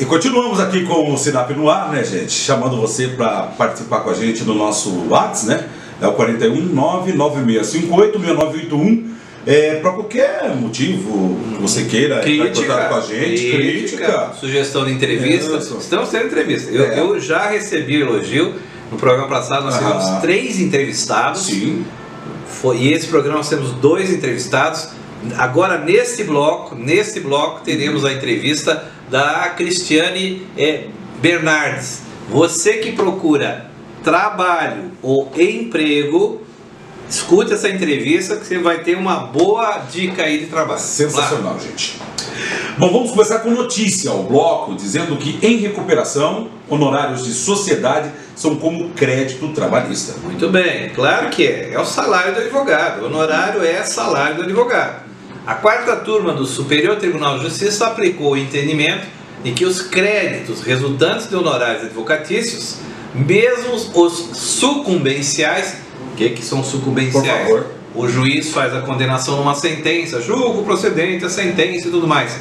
E continuamos aqui com o Sinap no ar, né, gente? Chamando você para participar com a gente no nosso WhatsApp, né? É o 41 99658 6981. É, para qualquer motivo que você queira crítica, entrar em contato com a gente, crítica, crítica. sugestão de entrevista. Isso. Estamos tendo entrevista. Eu, É. eu já recebi elogio. No programa passado nós tivemos Ah. três entrevistados. Sim. Foi, e esse programa nós temos dois entrevistados. Agora, nesse bloco, nesse bloco, teremos a entrevista da Cristiane eh, Bernardes. Você que procura trabalho ou emprego, escute essa entrevista que você vai ter uma boa dica aí de trabalho. Sensacional, gente. Bom, vamos começar com notícia, o bloco, dizendo que em recuperação, honorários de sociedade são como crédito trabalhista. Muito bem, claro que é. É o salário do advogado. Honorário é salário do advogado. A quarta turma do Superior Tribunal de Justiça aplicou o entendimento de que os créditos resultantes de honorários advocatícios, mesmo os sucumbenciais, o que, que são sucumbenciais? O juiz faz a condenação numa sentença, julgo procedente a sentença e tudo mais.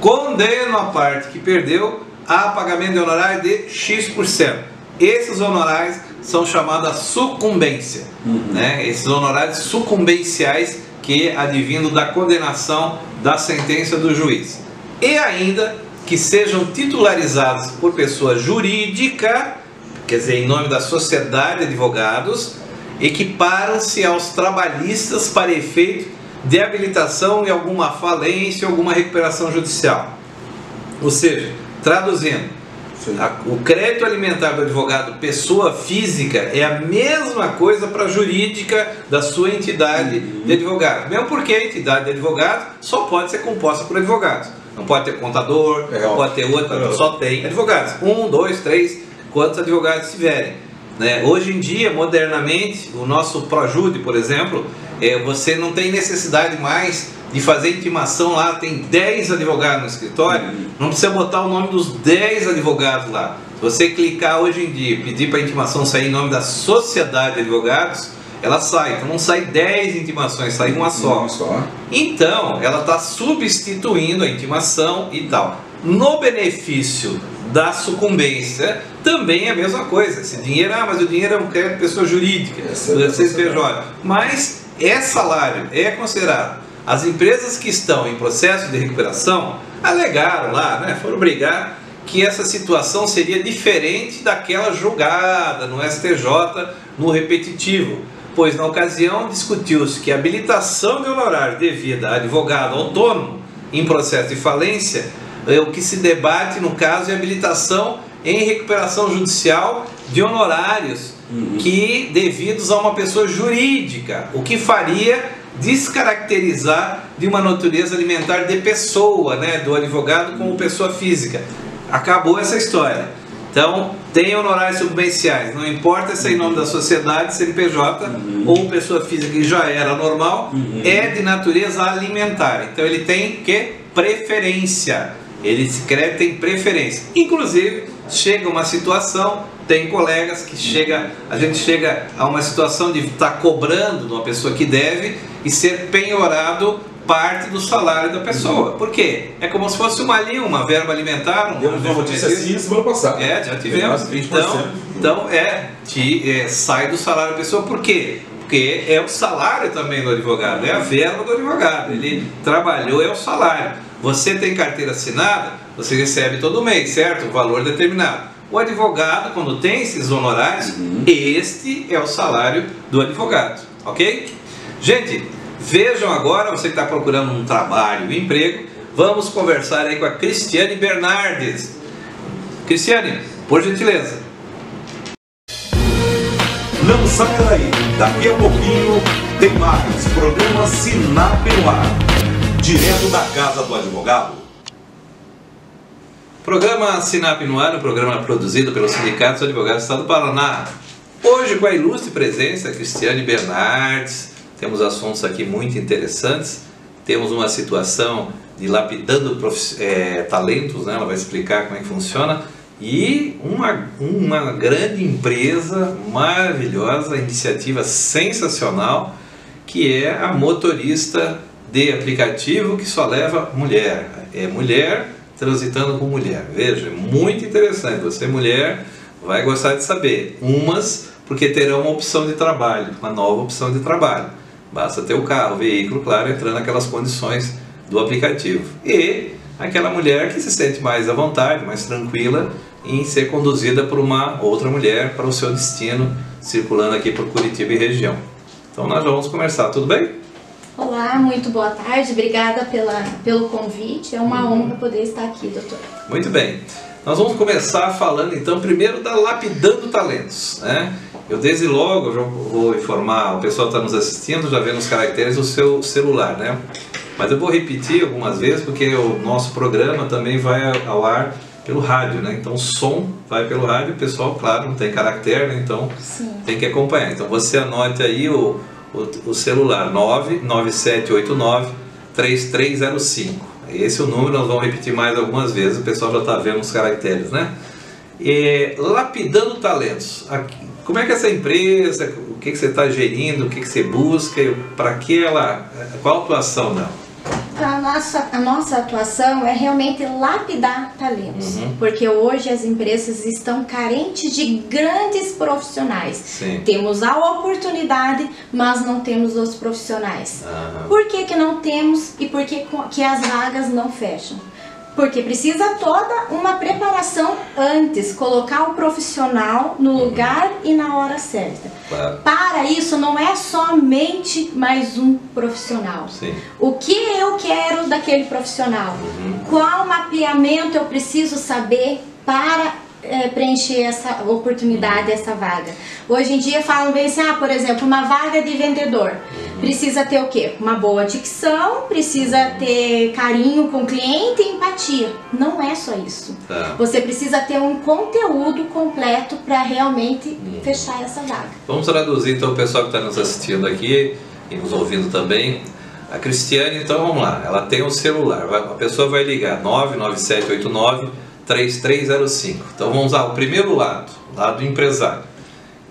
Condena a parte que perdeu a pagamento de honorário de X%. Esses honorários são chamados sucumbência. Né? Esses honorários sucumbenciais que advindo da condenação da sentença do juiz. E ainda que sejam titularizados por pessoa jurídica, quer dizer, em nome da sociedade de advogados, equiparam-se aos trabalhistas para efeito de habilitação em alguma falência alguma recuperação judicial. Ou seja, traduzindo, a- o crédito alimentar do advogado pessoa física é a mesma coisa para a jurídica da sua entidade de advogado. Mesmo porque a entidade de advogado só pode ser composta por advogados. Não pode ter contador, É, não pode ter outra, É. só tem advogados. Um, dois, três, quantos advogados tiverem. né? Hoje em dia, modernamente, o nosso Projude, por exemplo, é, você não tem necessidade mais de fazer intimação lá, tem 10 advogados no escritório, não precisa botar o nome dos 10 advogados lá. Se você clicar hoje em dia e pedir para a intimação sair em nome da sociedade de advogados, ela sai. Então não sai 10 intimações, sai uma só. Uma só. Então, ela está substituindo a intimação e tal. No benefício da sucumbência, também é a mesma coisa. Esse dinheiro, ah, mas o dinheiro é um crédito de pessoa jurídica, é do a CNPJ. Mas é salário, é considerado. As empresas que estão em processo de recuperação alegaram lá, né, foram brigar que essa situação seria diferente daquela julgada no STJ no repetitivo, pois na ocasião discutiu-se que a habilitação de honorário devida a advogado autônomo em processo de falência, é o que se debate no caso é habilitação em recuperação judicial de honorários que devidos a uma pessoa jurídica, o que faria descaracterizar de uma natureza alimentar de pessoa, né, do advogado como pessoa física. Acabou essa história. Então, tem honorários subvenciais, não importa se é em nome da sociedade, CNPJ ou pessoa física que já era normal, é de natureza alimentar. Então, ele tem que preferência. Ele se crédito tem preferência. Inclusive, chega uma situação, tem colegas que chega, a gente chega a uma situação de estar cobrando de uma pessoa que deve e ser penhorado parte do salário da pessoa. Por quê? É como se fosse uma ali, uma verba alimentar, um Demos uma notícia assim semana passada. é, já tivemos. Mais de 20%. Então, então é, te, é, sai do salário da pessoa. Por quê? Porque é o salário também do advogado, é a verba do advogado. Ele trabalhou, é o salário. Você tem carteira assinada, você recebe todo mês, certo? O valor determinado. O advogado, quando tem esses honorários, este é o salário do advogado, ok? Gente, vejam agora, você que está procurando um trabalho, um emprego, vamos conversar aí com a Cristiane Bernardes. Cristiane, por gentileza. Não saia daí, daqui a pouquinho tem mais programa Sinap no ar, direto da casa do advogado. Programa Sinap no ar, um programa produzido pelo Sindicato dos Advogados do Estado do Paraná. Hoje com a ilustre presença Cristiane Bernardes, temos assuntos aqui muito interessantes, temos uma situação de lapidando eh, talentos, né? ela vai explicar como é que funciona, e uma, uma grande empresa maravilhosa, iniciativa sensacional, que é a motorista de aplicativo que só leva mulher. É mulher transitando com mulher. Veja, muito interessante. Você, mulher, vai gostar de saber. Umas, porque terão uma opção de trabalho, uma nova opção de trabalho. Basta ter o carro, o veículo, claro, entrando naquelas condições do aplicativo. E aquela mulher que se sente mais à vontade, mais tranquila em ser conduzida por uma outra mulher para o seu destino, circulando aqui por Curitiba e região. Então nós vamos conversar, tudo bem? Olá, muito boa tarde, obrigada pela, pelo convite, é uma honra poder estar aqui, doutor. Muito bem. Nós vamos começar falando então primeiro da lapidando talentos, né? Eu desde logo vou informar o pessoal que está nos assistindo, já vendo os caracteres do seu celular, né? Mas eu vou repetir algumas vezes porque o nosso programa também vai ao ar pelo rádio, né? Então o som vai pelo rádio, o pessoal, claro, não tem caractere, né? Então Sim. tem que acompanhar. Então você anote aí o, o, o celular 99789 3305. Esse é o número, nós vamos repetir mais algumas vezes, o pessoal já está vendo os caracteres, né? E, lapidando talentos. Aqui, como é que essa empresa, o que, que você está gerindo, o que, que você busca, para que ela, qual a atuação dela? A nossa, a nossa atuação é realmente lapidar talentos, Uhum. porque hoje as empresas estão carentes de grandes profissionais. Sim. Temos a oportunidade, mas não temos os profissionais. Aham. Por que, que não temos e por que, que as vagas não fecham? Porque precisa toda uma preparação antes, colocar o profissional no lugar e na hora certa. Claro. Para isso não é somente mais um profissional. Sim. O que eu quero daquele profissional? Uhum. Qual mapeamento eu preciso saber para eh, preencher essa oportunidade, essa vaga? Hoje em dia falam bem assim, ah, por exemplo, uma vaga de vendedor. Precisa ter o quê? Uma boa dicção, precisa ter carinho com o cliente e empatia. Não é só isso. Tá. Você precisa ter um conteúdo completo para realmente fechar essa vaga. Vamos traduzir então o pessoal que está nos assistindo aqui e nos ouvindo também. A Cristiane, então vamos lá, ela tem um celular, a pessoa vai ligar 99789 3305. Então vamos lá, o primeiro lado, lado do empresário.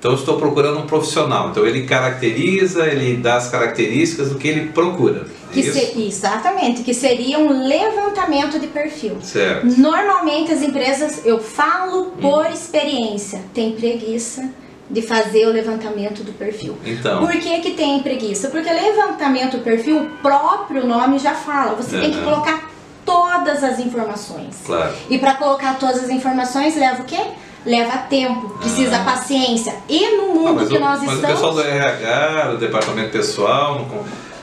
Então estou procurando um profissional, então ele caracteriza, ele dá as características do que ele procura. Que exatamente, que seria um levantamento de perfil. Certo. Normalmente as empresas, eu falo por experiência, tem preguiça de fazer o levantamento do perfil. Então, Por que, que tem preguiça? Porque levantamento do perfil, o próprio nome já fala, você tem que colocar todas as informações. claro. E para colocar todas as informações leva o quê? Leva tempo, precisa Ah. paciência. E no mundo Ah, mas que o, nós mas o estamos. pessoal do RH, do departamento pessoal,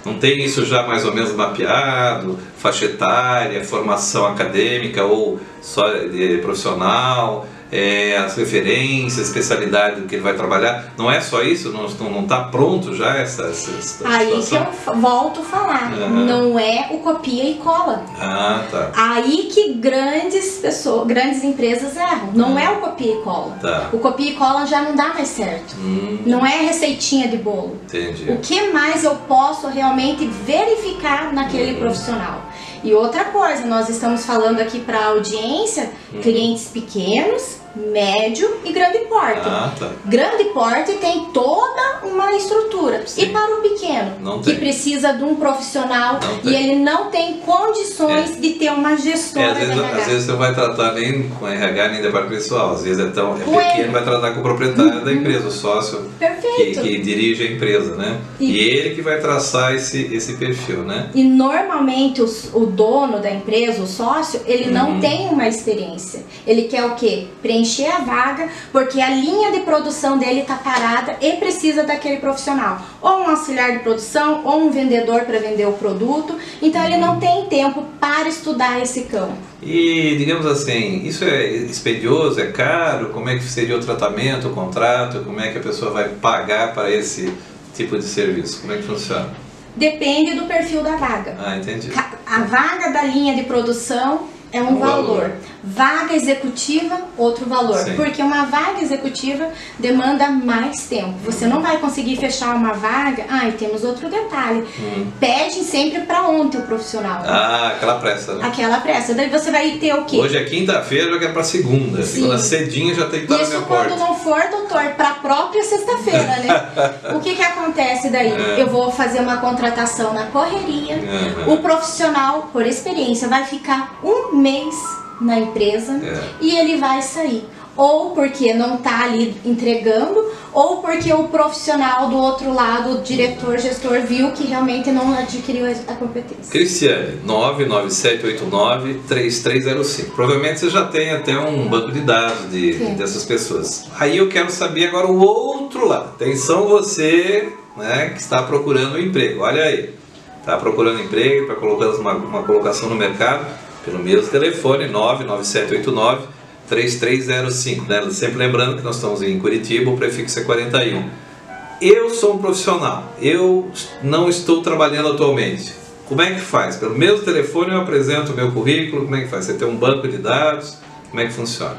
não, não tem isso já mais ou menos mapeado? Faixa etária, formação acadêmica ou só de profissional, é, as referências, especialidade do que ele vai trabalhar. Não é só isso? Não está tá pronto já essa, essa, essa Aí que situação? eu fa- volto a falar, Aham. não é o copia e cola. Ah, tá. Aí que grandes pessoas, grandes empresas erram. Não é o copia e cola. Tá. O copia e cola já não dá mais certo. Hum, Não é receitinha de bolo. entendi. O que mais eu posso realmente verificar naquele profissional? E outra coisa, nós estamos falando aqui para audiência, Uhum. clientes pequenos, médio e grande porte. Ah, tá. Grande porte tem toda uma estrutura. Sim. E para o pequeno, Não que tem. precisa de um profissional Não e tem. ele não tem condições de ter uma É, gestora às, vezes, às vezes você não vai tratar nem com RH nem departamento pessoal, às vezes é tão é pequeno, ele. Uhum. vai tratar com o proprietário da empresa, o sócio que, que dirige a empresa, né? E- E ele que vai traçar esse, esse perfil, né? E normalmente os- o dono da empresa, o sócio, ele Uhum. não tem uma experiência. Ele quer o quê? Preencher a vaga, porque a linha de produção dele está parada e precisa daquele profissional. Ou um auxiliar de produção, ou um vendedor para vender o produto. Então ele não tem tempo para estudar esse campo. E digamos assim, isso é expedioso, é caro? Como é que seria o tratamento, o contrato? Como é que a pessoa vai pagar para esse tipo de serviço? Como é que funciona? Depende do perfil da vaga. Ah, entendi. A vaga da linha de produção é um Um valor. valor. Vaga executiva, outro valor. Sim. Porque uma vaga executiva demanda mais tempo. Você não vai conseguir fechar uma vaga. Ah, e temos outro detalhe. Hum. Pede sempre para ontem o profissional. Ah, aquela pressa, né? Aquela pressa. Daí você vai ter o quê? Hoje é quinta-feira, já quer para segunda. Sim. Segunda cedinho já tem que estar na Isso minha quando porta. não for, doutor, para própria sexta-feira, né? o que que acontece daí? É. Eu vou fazer uma contratação na correria. Aham. O profissional, por experiência, vai ficar um mês na empresa É. e ele vai sair. Ou porque não está ali entregando, ou porque o profissional do outro lado, o diretor, gestor, viu que realmente não adquiriu a competência. Cristiane, 99789-3305. Provavelmente você já tem até um banco de dados de, Sim. dessas pessoas. Aí eu quero saber agora o outro lado. Atenção você né, que está procurando um emprego. Olha aí. Está procurando emprego, para colocar uma, uma colocação no mercado, pelo mesmo telefone 99789 3305. Né? Sempre lembrando que nós estamos em Curitiba, o prefixo é 41. Eu sou um profissional, eu não estou trabalhando atualmente. Como é que faz? Pelo mesmo telefone eu apresento o meu currículo, como é que faz? Você tem um banco de dados, como é que funciona?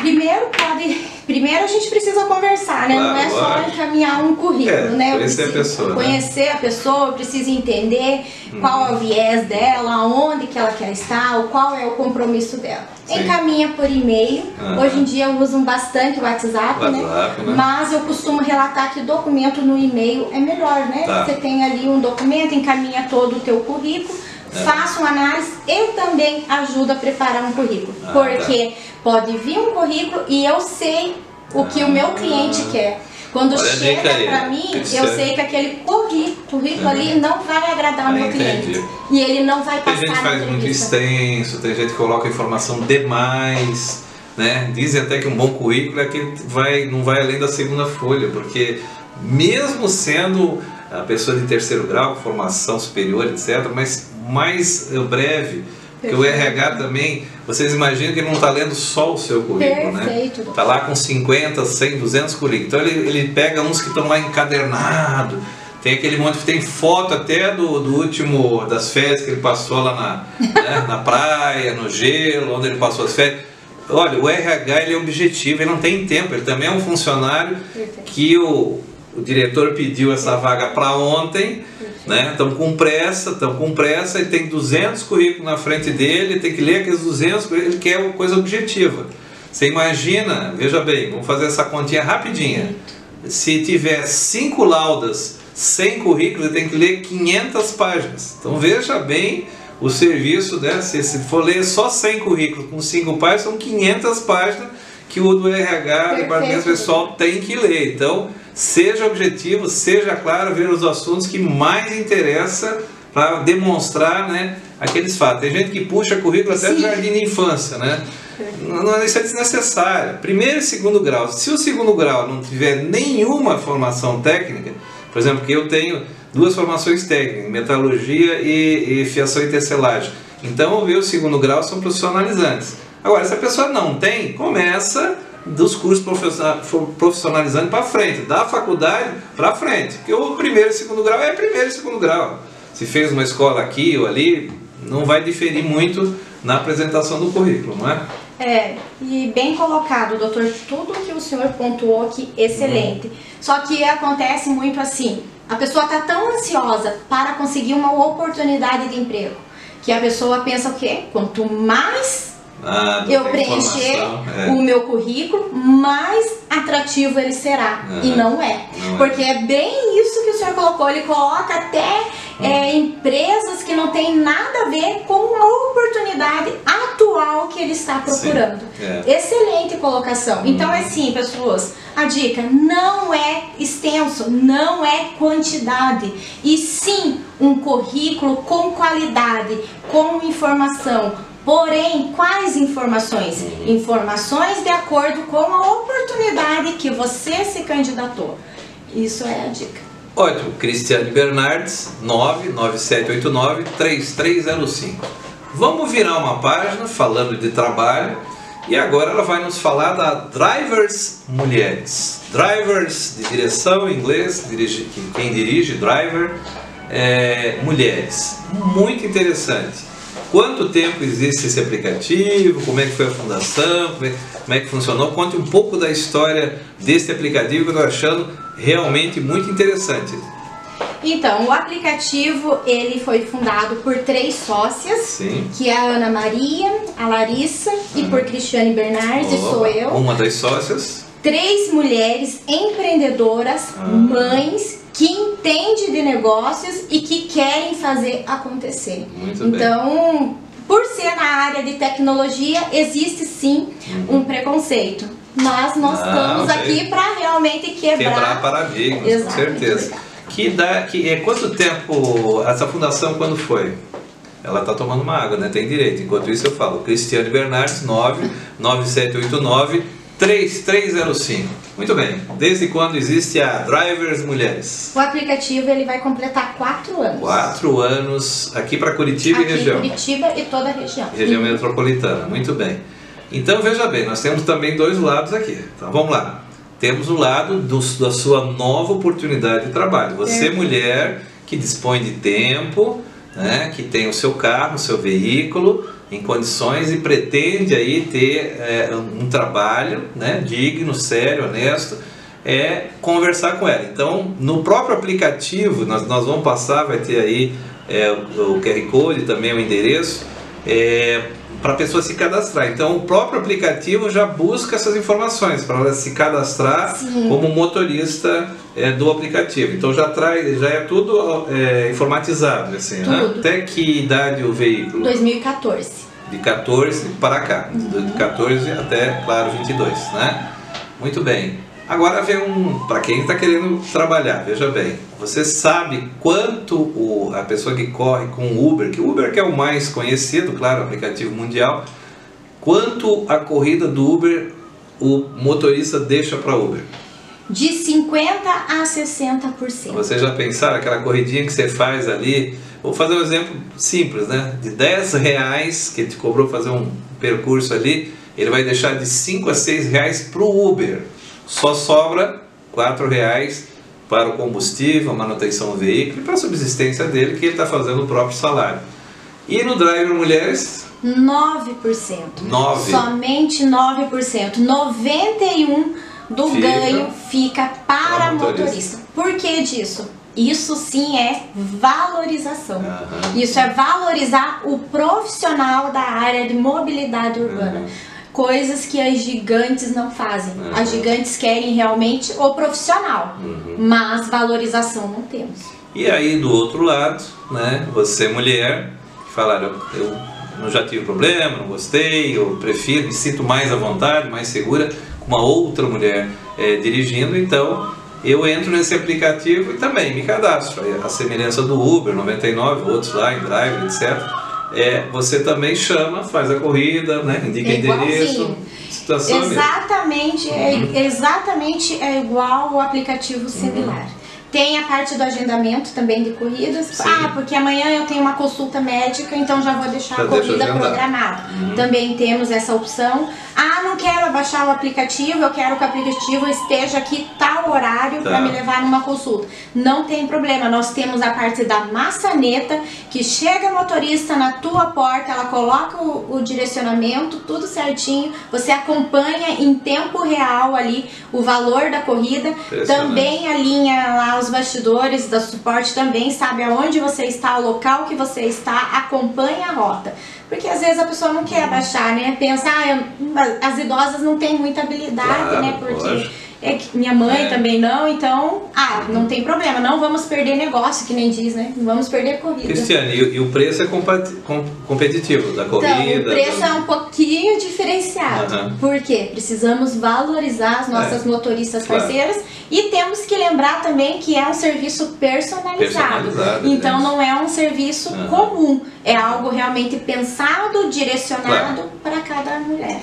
Primeiro pode, primeiro a gente precisa conversar, né? não Claro, é só lógico. encaminhar um currículo, É, né? Eu conhecer a pessoa, né? conhecer a pessoa, eu preciso entender qual é o viés dela, onde que ela quer estar, qual é o compromisso dela. Sim. Encaminha por e-mail. Aham. Hoje em dia usam bastante o WhatsApp, WhatsApp, né? Mas eu costumo relatar que documento no e-mail é melhor, né? Tá. Você tem ali um documento, encaminha todo o teu currículo, É. faça uma análise e também ajuda a preparar um currículo. Ah, porque pode vir um currículo e eu sei o que o meu cliente quer. Quando Olha chega pra mim, eu sei que aquele currículo, ali não vai agradar Ah, o meu entendi. cliente. E ele não vai Tem passar gente que faz muito entrevista. extenso, tem gente que coloca informação demais, né? Dizem até que um bom currículo é que vai, não vai além da segunda folha, porque mesmo sendo a pessoa de terceiro grau, formação superior, etc., mas mais eh, breve, porque o. RH também, vocês imaginam que ele não está lendo só o seu currículo, né? Perfeito, doutor. Tá lá com 50, 100, 200 currículos. Então ele, ele pega uns que estão lá encadernado. Tem aquele monte, tem foto até do, do último das férias que ele passou lá na, né, na praia, no gelo, onde ele passou as férias. Olha, o RH ele é objetivo, ele não tem tempo, ele também é um funcionário Perfeito. que o, o diretor pediu essa vaga para ontem, né? Estão com pressa, estão com pressa, ele tem 200 currículos na frente dele, ele tem que ler aqueles 200, ele quer uma coisa objetiva. Você imagina, veja bem, vamos fazer essa continha rapidinha. Se tiver cinco laudas, 100 currículos, ele tem que ler 500 páginas. Então veja bem o serviço, né? Se, se for ler só 100 currículos com 5 páginas, são 500 páginas que o do RH, Perfeito. departamento pessoal, tem que ler. Então, seja objetivo, seja claro, ver os assuntos que mais interessa para demonstrar né, aqueles fatos. Tem gente que puxa currículo até do Sim. jardim de infância, né? Não, não, isso é desnecessário. Primeiro e segundo grau. Se o segundo grau não tiver nenhuma formação técnica, por exemplo, que eu tenho duas formações técnicas, metalurgia e, e fiação e tecelagem. Então, o meu segundo grau são profissionalizantes. Agora, se a pessoa não tem, começa dos cursos profissionalizantes para frente, da faculdade para frente. Porque o primeiro e segundo grau é primeiro e segundo grau. Se fez uma escola aqui ou ali, não vai diferir muito na apresentação do currículo, não é? É, e bem colocado, doutor. Tudo que o senhor pontuou aqui, excelente. Só que acontece muito assim: a pessoa está tão ansiosa para conseguir uma oportunidade de emprego que a pessoa pensa o quê? Quanto mais Ah, eu preencher é. o meu currículo, mais atrativo ele será. Aham. E não é. Não é. Porque é bem isso que o senhor colocou. Ele coloca até é, empresas que não tem nada a ver com a oportunidade atual que ele está procurando. é. Excelente colocação. Então é assim, pessoas. A dica não é extenso, não é quantidade, e sim um currículo com qualidade, com informação. Porém, quais informações? Informações de acordo com a oportunidade que você se candidatou. Isso é a dica. Ótimo, Cristiane Bernardes, 99789-3305. Vamos virar uma página falando de trabalho e agora ela vai nos falar da Drivers Mulheres. Drivers de direção em inglês, dirige- quem dirige, driver, é, mulheres. Muito interessante. Quanto tempo existe esse aplicativo? Como é que foi a fundação? Como é, como é que funcionou? Conte um pouco da história desse aplicativo que eu estou achando realmente muito interessante. Então, o aplicativo ele foi fundado por três sócias, Sim. que é a Ana Maria, a Larissa e por Cristiane Bernardes, e sou eu. Uma das sócias. Três mulheres empreendedoras, Ah. mães, que entendem de negócios e que querem fazer acontecer. Muito bem. Então, por ser na área de tecnologia, existe sim um preconceito. Mas nós Não, estamos aqui para realmente quebrar. Quebrar paradigmas, com Exato, certeza. muito Que dá, que, é, quanto tempo essa fundação quando foi? Ela está tomando uma água, né? Tem direito. Enquanto isso eu falo, Cristiane Bernardes, 9 9789 3305. Muito bem. Desde quando existe a Drivers Mulheres? O aplicativo ele vai completar quatro anos. Quatro anos aqui para Curitiba aqui e região. Curitiba e toda a região. Região metropolitana, muito bem. Então veja bem, nós temos também dois lados aqui. Então vamos lá. Temos o lado do- da sua nova oportunidade de trabalho. Você, É. mulher que dispõe de tempo, né, que tem o seu carro, o seu veículo em condições e pretende aí ter é, um trabalho né, digno, sério, honesto, é conversar com ela. Então, no próprio aplicativo, nós, nós vamos passar, vai ter aí é, o, QR Code, também o endereço, para a pessoa se cadastrar. Então, o próprio aplicativo já busca essas informações para ela se cadastrar Sim. como motorista é, do aplicativo. Então, já traz, já é tudo é, informatizado, assim, né? Tudo. Até que idade o veículo? 2014. De 14 para cá, de 14 até, claro, 22, né? Muito bem. Agora vem um, para quem está querendo trabalhar, veja bem, você sabe quanto o, a pessoa que corre com o Uber, que o Uber que é o mais conhecido, claro, aplicativo mundial, quanto a corrida do Uber o motorista deixa para Uber? De 50% a 60%. Você já pensaram aquela corridinha que você faz ali? Vou fazer um exemplo simples, né? De 10 reais que ele te cobrou fazer um percurso ali, ele vai deixar de 5 a 6 reais para o Uber. Só sobra 4 reais para o combustível, manutenção do veículo e para a subsistência dele, que ele está fazendo o próprio salário. E no Driver Mulheres, 9%. 9. Somente 9%. 91% do Fica ganho fica para para motorista. motorista. Por que disso? Isso sim é valorização. Aham. Isso é valorizar o profissional da área de mobilidade urbana. Uhum. Coisas que as gigantes não fazem. Uhum. As gigantes querem realmente o profissional, Uhum. mas valorização não temos. E aí do outro lado, né, você mulher, que falaram, eu, eu já tive problema, não gostei, eu prefiro, me sinto mais à vontade, mais segura com uma outra mulher eh, dirigindo, então eu entro nesse aplicativo e também me cadastro. A semelhança do Uber 99, outros lá, em Drive, etc. É, você também chama, faz a corrida, né, indica É endereço, situação. Exatamente, é, exatamente é igual o aplicativo similar. Tem a parte do agendamento também de corridas. Sim. Ah, porque amanhã eu tenho uma consulta médica, então já vou deixar Já a deixa corrida agendado. programada. Uhum. Também temos essa opção. Ah, não quero baixar o aplicativo, eu quero que o aplicativo esteja aqui tal horário Tá. para me levar numa consulta. Não tem problema, nós temos a parte da maçaneta que chega a motorista na tua porta, ela coloca o, o direcionamento, tudo certinho, você acompanha em tempo real ali o valor da corrida, também alinha lá os bastidores da suporte, também sabe aonde você está, o local que você está, acompanha a rota. Porque às vezes a pessoa não quer baixar, né? Pensa, ah, eu- as idosas não têm muita habilidade, Claro, né? Porque lógico. É que minha mãe É. também não, então, ah, não tem problema, não vamos perder negócio, que nem diz, né? Não vamos perder corrida. Cristiane, e, e o preço é com- competitivo da corrida? Então, o preço do- é um pouquinho diferenciado. Aham. Por quê? Precisamos valorizar as nossas É, motoristas claro. parceiras e temos que lembrar também que é um serviço personalizado. Personalizado, então gente. não é um serviço Aham. comum, é algo realmente pensado, direcionado para cada mulher.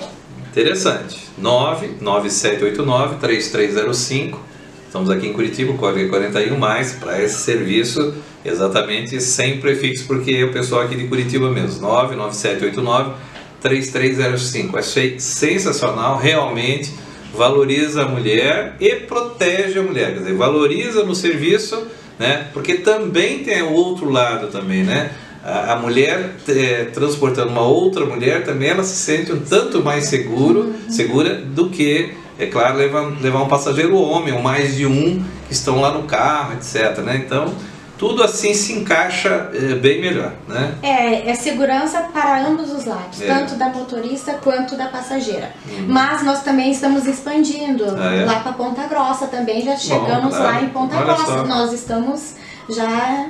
Interessante. 99789-3305. Estamos aqui em Curitiba, código é 41 mais para esse serviço, exatamente sem prefixo, porque é o pessoal aqui de Curitiba mesmo. 99789-3305. Achei sensacional, realmente valoriza a mulher e protege a mulher. Quer dizer, valoriza no serviço, né? Porque também tem o outro lado também, né? A, a mulher eh, transportando uma outra mulher também ela se sente um tanto mais seguro, segura do que, é claro, levar, levar um passageiro homem ou mais de um que estão lá no carro, etc. Né? Então, tudo assim se encaixa eh, bem melhor, né? É, é segurança para ambos os lados, É. tanto da motorista quanto da passageira. Mas nós também estamos expandindo Ah, é? lá para Ponta Grossa também, já chegamos claro. lá em Ponta Olha Grossa. só. Nós estamos já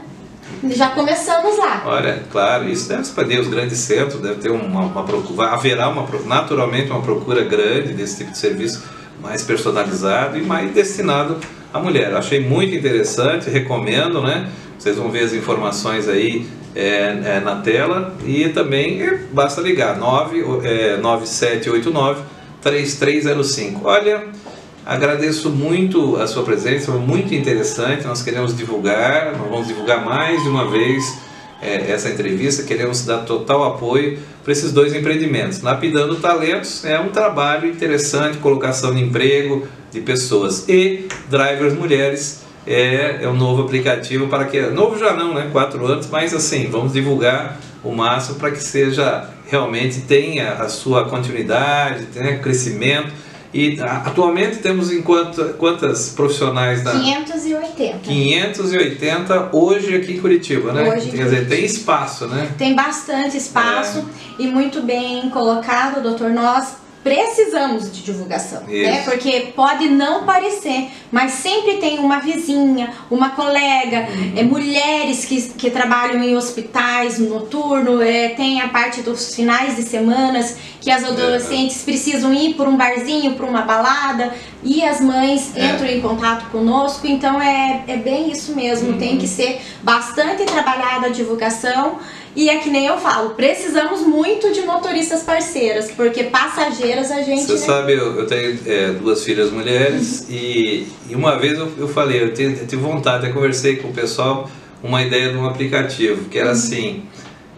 Já começamos lá. Olha, claro, isso deve expandir os grandes centros, deve ter uma, uma procura, haverá uma, naturalmente uma procura grande desse tipo de serviço mais personalizado e mais destinado à mulher. achei muito interessante, recomendo, né? Vocês vão ver as informações aí é, é, na tela e também é, basta ligar 9, é, 9789 3305. Olha, agradeço muito a sua presença, foi muito interessante. Nós queremos divulgar, nós vamos divulgar mais de uma vez é, essa entrevista. Queremos dar total apoio para esses dois empreendimentos. Lapidando Talentos é um trabalho interessante, colocação de emprego de pessoas e drivers mulheres é, é um novo aplicativo para que. Novo já não, né? Quatro anos, mas assim, vamos divulgar o máximo para que seja realmente tenha a sua continuidade, tenha crescimento. E atualmente temos em quanto, quantas profissionais na 580. 580 hoje aqui em Curitiba, né? Hoje Quer dizer, tem espaço, né? Tem bastante espaço é. e muito bem colocado, doutor. Nós precisamos de divulgação, né? Isso. né? Porque pode não parecer, mas sempre tem uma vizinha, uma colega, uhum. é, mulheres que, que trabalham em hospitais noturno, é, tem a parte dos finais de semanas que as adolescentes é. precisam ir por um barzinho, por uma balada, e as mães é. entram em contato conosco, então é, é bem isso mesmo, uhum. tem que ser bastante trabalhada a divulgação. E é que nem eu falo, precisamos muito de motoristas parceiras, porque passageiras a gente. Você né? sabe, eu, eu tenho é, duas filhas mulheres e, e, uma vez eu, eu falei, eu tive, eu tive vontade, eu conversei com o pessoal uma ideia de um aplicativo, que era uhum. assim,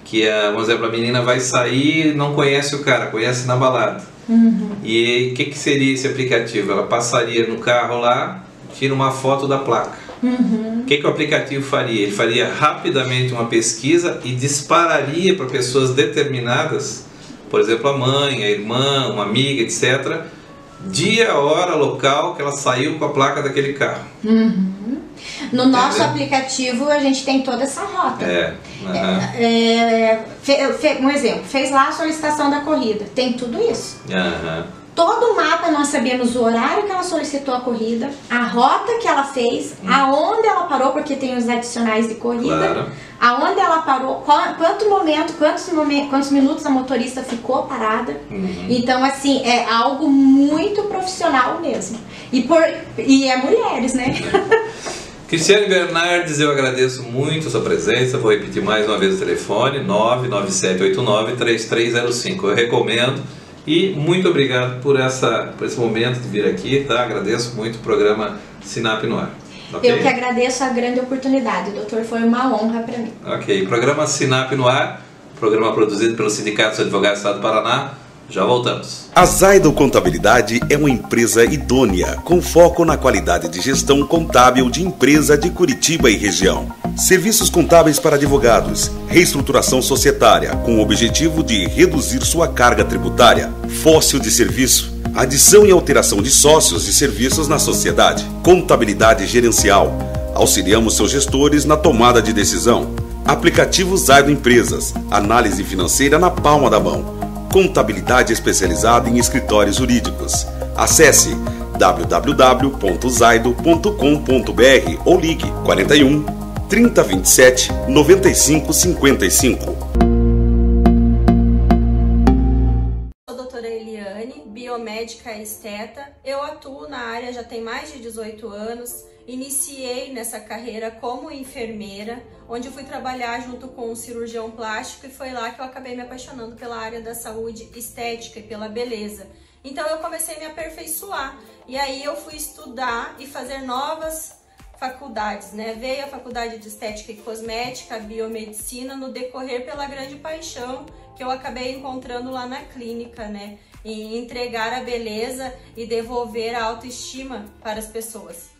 que a, vamos dizer, a menina vai sair não conhece o cara, conhece na balada. Uhum. E o que, que seria esse aplicativo? Ela passaria no carro lá, tira uma foto da placa. Uhum. O que, que o aplicativo faria? Ele faria rapidamente uma pesquisa e dispararia para pessoas determinadas, por exemplo, a mãe, a irmã, uma amiga, etc., dia, hora, local que ela saiu com a placa daquele carro. Uhum. No nosso aplicativo a gente tem toda essa rota. É. Uhum. é, é um exemplo, fez lá a solicitação da corrida, tem tudo isso. Uhum todo o mapa nós sabemos o horário que ela solicitou a corrida, a rota que ela fez, hum. aonde ela parou, porque tem os adicionais de corrida, claro. aonde ela parou, qual, quanto momento, quantos, momentos, quantos minutos a motorista ficou parada. Uhum. Então, assim, é algo muito profissional mesmo. E, por, e é mulheres, né? Cristiane Bernardes, eu agradeço muito a sua presença. Vou repetir mais uma vez o telefone: 99789-3305. Eu recomendo e muito obrigado por, essa, por esse momento de vir aqui, tá? Agradeço muito o programa Sinap no Ar. Okay? Eu que agradeço a grande oportunidade, doutor, foi uma honra para mim. Ok, programa Sinap no Ar, programa produzido pelo Sindicato dos Advogados do Estado do Paraná. Já voltamos. A Zaido Contabilidade é uma empresa idônea, com foco na qualidade de gestão contábil de empresa de Curitiba e região. Serviços contábeis para advogados, reestruturação societária, com o objetivo de reduzir sua carga tributária, fóssil de serviço, adição e alteração de sócios e serviços na sociedade, contabilidade gerencial. Auxiliamos seus gestores na tomada de decisão. Aplicativo Zaido Empresas, análise financeira na palma da mão contabilidade especializada em escritórios jurídicos. Acesse www.zaido.com.br ou ligue 41 3027 9555. Sou doutora Eliane, biomédica esteta. Eu atuo na área já tem mais de 18 anos. Iniciei nessa carreira como enfermeira, onde fui trabalhar junto com um cirurgião plástico e foi lá que eu acabei me apaixonando pela área da saúde estética e pela beleza. Então eu comecei a me aperfeiçoar e aí eu fui estudar e fazer novas faculdades, né? Veio a faculdade de estética e cosmética, biomedicina, no decorrer pela grande paixão que eu acabei encontrando lá na clínica, né? Em entregar a beleza e devolver a autoestima para as pessoas.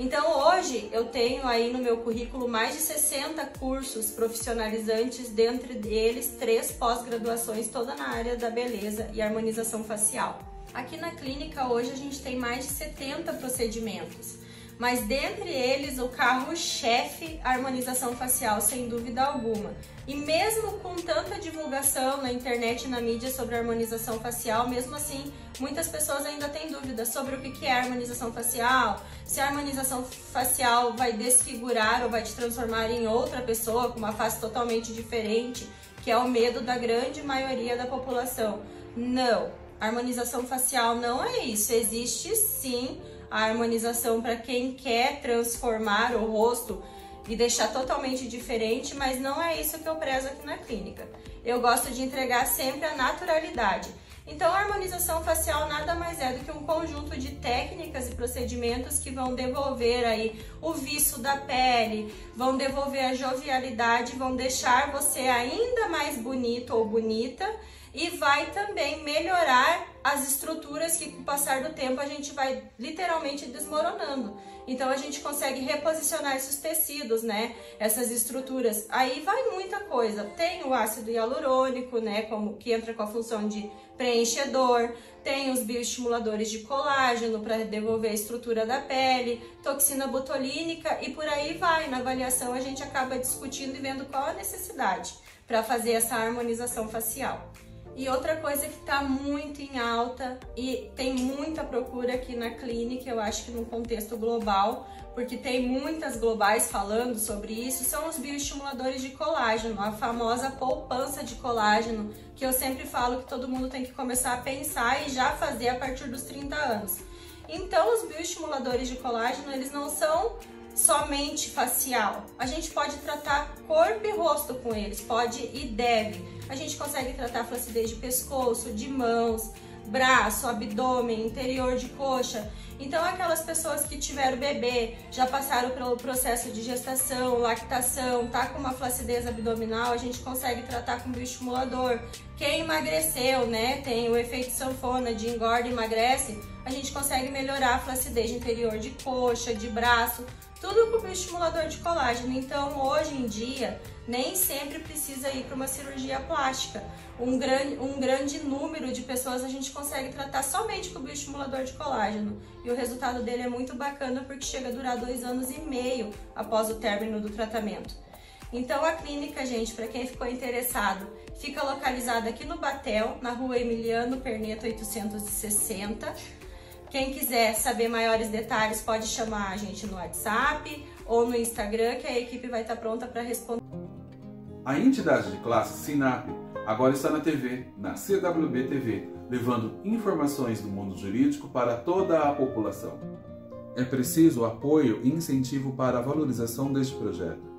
Então hoje eu tenho aí no meu currículo mais de 60 cursos profissionalizantes, dentre eles três pós-graduações, toda na área da beleza e harmonização facial. Aqui na clínica hoje a gente tem mais de 70 procedimentos. Mas dentre eles o carro-chefe, harmonização facial, sem dúvida alguma. E mesmo com tanta divulgação na internet e na mídia sobre harmonização facial, mesmo assim, muitas pessoas ainda têm dúvidas sobre o que é harmonização facial, se a harmonização facial vai desfigurar ou vai te transformar em outra pessoa com uma face totalmente diferente, que é o medo da grande maioria da população. Não, harmonização facial não é isso. Existe sim a harmonização para quem quer transformar o rosto e deixar totalmente diferente, mas não é isso que eu prezo aqui na clínica. Eu gosto de entregar sempre a naturalidade. Então, a harmonização facial nada mais é do que um conjunto de técnicas e procedimentos que vão devolver aí o viço da pele, vão devolver a jovialidade, vão deixar você ainda mais bonito ou bonita e vai também melhorar as estruturas que com o passar do tempo a gente vai literalmente desmoronando. Então a gente consegue reposicionar esses tecidos, né? Essas estruturas. Aí vai muita coisa. Tem o ácido hialurônico, né, como que entra com a função de preenchedor, tem os bioestimuladores de colágeno para devolver a estrutura da pele, toxina botulínica e por aí vai. Na avaliação a gente acaba discutindo e vendo qual a necessidade para fazer essa harmonização facial. E outra coisa que está muito em alta e tem muita procura aqui na clínica, eu acho que no contexto global, porque tem muitas globais falando sobre isso, são os bioestimuladores de colágeno, a famosa poupança de colágeno, que eu sempre falo que todo mundo tem que começar a pensar e já fazer a partir dos 30 anos. Então, os bioestimuladores de colágeno, eles não são somente facial. A gente pode tratar corpo e rosto com eles, pode e deve a gente consegue tratar flacidez de pescoço, de mãos, braço, abdômen, interior de coxa. Então, aquelas pessoas que tiveram bebê, já passaram pelo processo de gestação, lactação, tá com uma flacidez abdominal, a gente consegue tratar com bioestimulador. Quem emagreceu, né, tem o efeito sanfona de engorda e emagrece, a gente consegue melhorar a flacidez interior de coxa, de braço, tudo com bioestimulador de colágeno. Então, hoje em dia, nem sempre precisa ir para uma cirurgia plástica. Um grande, um grande número de pessoas a gente consegue tratar somente com bioestimulador de colágeno. E o resultado dele é muito bacana porque chega a durar dois anos e meio após o término do tratamento. Então a clínica, gente, para quem ficou interessado, fica localizada aqui no Batel, na rua Emiliano Perneta 860 quem quiser saber maiores detalhes pode chamar a gente no WhatsApp ou no Instagram que a equipe vai estar pronta para responder. A entidade de classe SINAP agora está na TV, na CWB TV, levando informações do mundo jurídico para toda a população. É preciso apoio e incentivo para a valorização deste projeto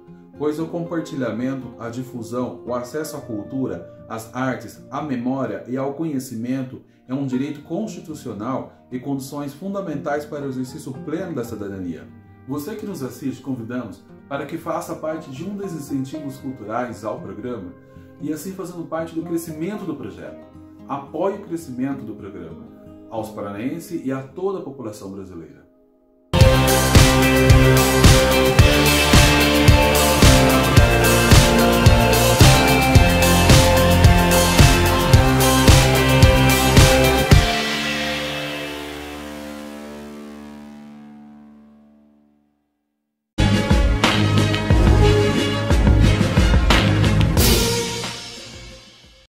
pois o compartilhamento, a difusão, o acesso à cultura, às artes, à memória e ao conhecimento é um direito constitucional e condições fundamentais para o exercício pleno da cidadania. Você que nos assiste, convidamos para que faça parte de um dos incentivos culturais ao programa e assim fazendo parte do crescimento do projeto. Apoie o crescimento do programa aos paranaenses e a toda a população brasileira.